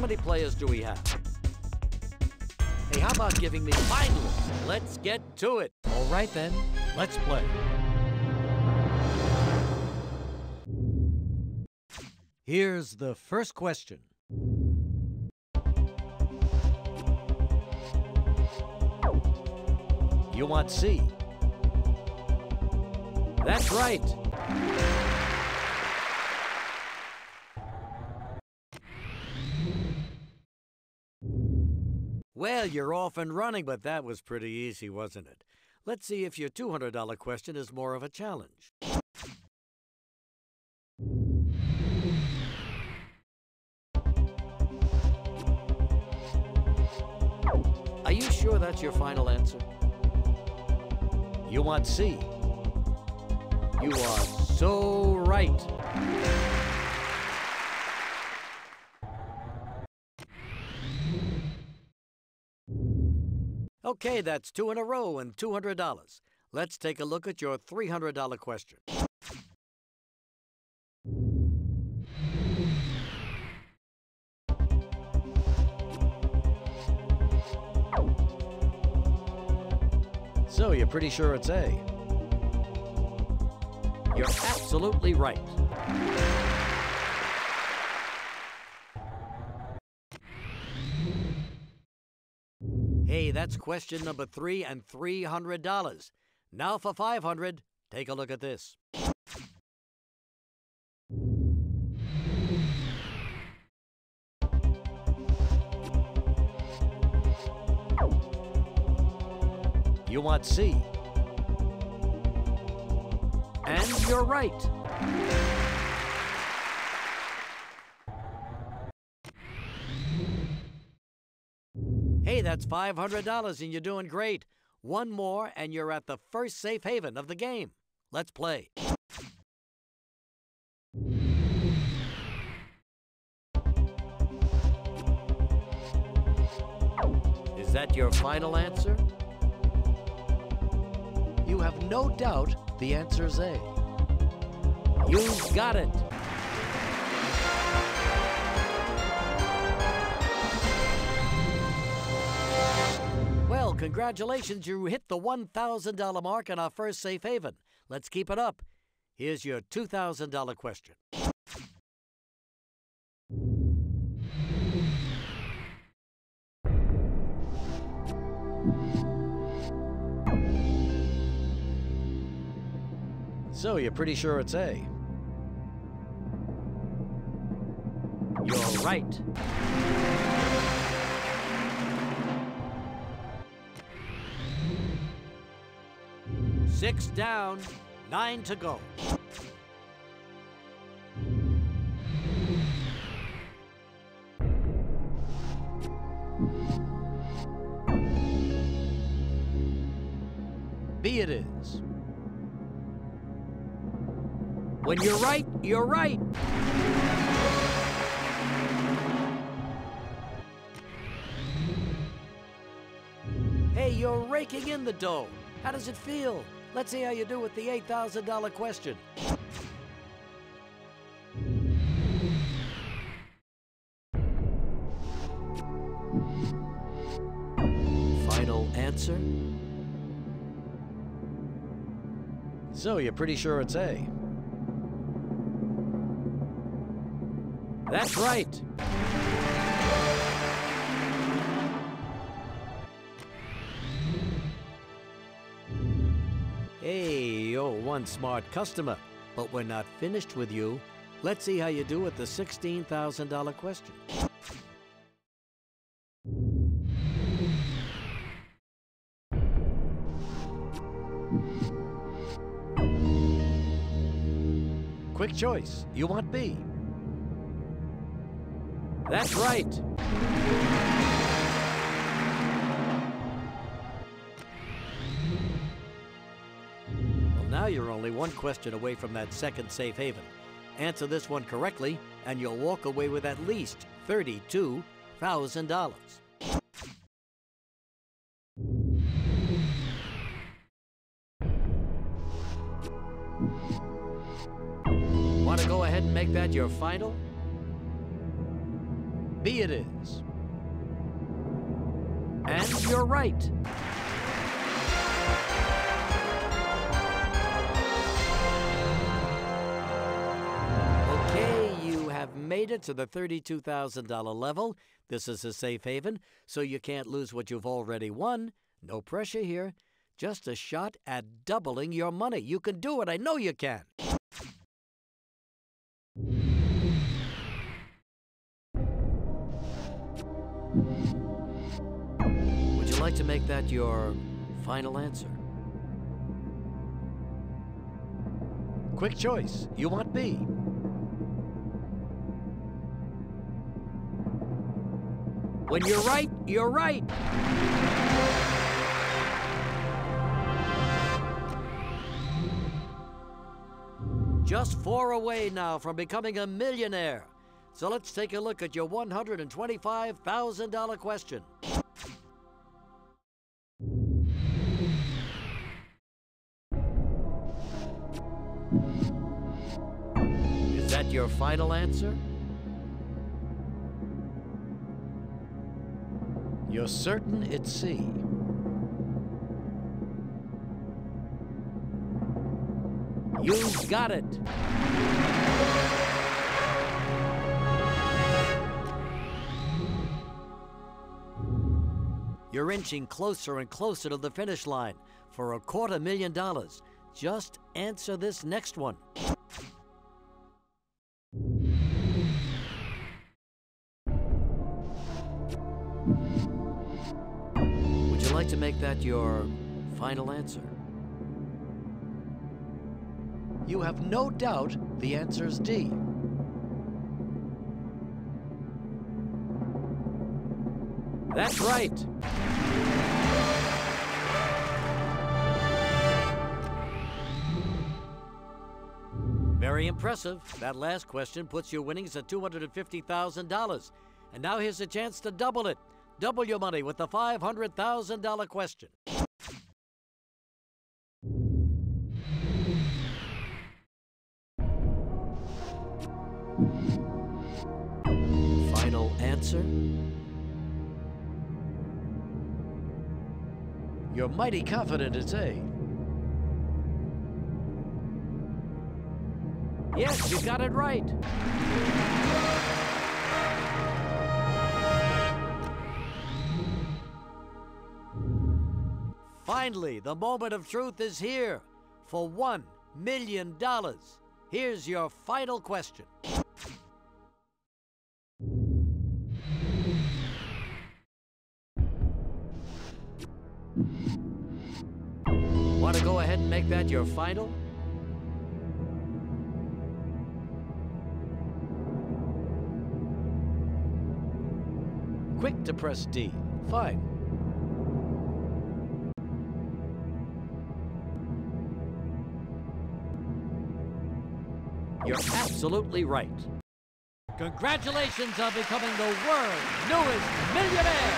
many players do we have? Hey, how about giving me finalists? Let's get to it. All right then, let's play. Here's the first question. You want C? That's right. Well, you're off and running, but that was pretty easy, wasn't it? Let's see if your $200 question is more of a challenge. Are you sure that's your final answer? You want C? You are so right. Okay, that's two in a row and $200. Let's take a look at your $300 question. So, you're pretty sure it's A? You're absolutely right. That's question number three and $300. Now for 500, take a look at this. You want C. And you're right. That's $500 and you're doing great. One more and you're at the first safe haven of the game. Let's play. Is that your final answer? You have no doubt the answer's A. You've got it. Congratulations, you hit the $1,000 mark in our first safe haven. Let's keep it up. Here's your $2,000 question. So, you're pretty sure it's A? You're right. Six down, nine to go. B it is. When you're right, you're right. Hey, you're raking in the dough. How does it feel? Let's see how you do with the $8,000 question. Final answer? So, you're pretty sure it's A? That's right. Hey, you're one smart customer, but we're not finished with you. Let's see how you do with the $16,000 question. Quick choice. You want B. That's right. Now you're only one question away from that second safe haven. Answer this one correctly, and you'll walk away with at least $32,000. Want to go ahead and make that your final? B it is. And you're right. Made it to the $32,000 level. This is a safe haven, so you can't lose what you've already won. No pressure here. Just a shot at doubling your money. You can do it. I know you can. Would you like to make that your final answer? Quick choice. You want B. When you're right, you're right. Just four away now from becoming a millionaire. So let's take a look at your $125,000 question. Is that your final answer? You're certain it's C. You've got it. You're inching closer and closer to the finish line for a quarter million dollars. Just answer this next one. Would you like to make that your final answer? You have no doubt the answer is D. That's right. Very impressive. That last question puts your winnings at $250,000. And now here's a chance to double it. Double your money with the $500,000 question. Final answer? You're mighty confident it's A. Yes, you got it right. Finally, the moment of truth is here for $1 million. Here's your final question. Want to go ahead and make that your final? Quick to press D. Fine. You're absolutely right. Congratulations on becoming the world's newest millionaire!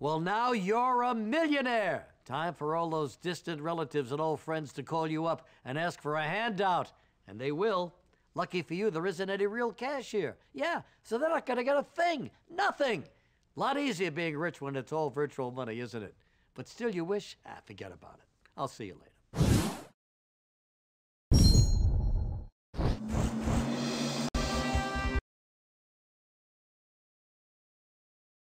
Well, now you're a millionaire. Time for all those distant relatives and old friends to call you up and ask for a handout. And they will. Lucky for you, there isn't any real cash here. Yeah, so they're not going to get a thing. Nothing. A lot easier being rich when it's all virtual money, isn't it? But still, you wish? Ah, forget about it. I'll see you later.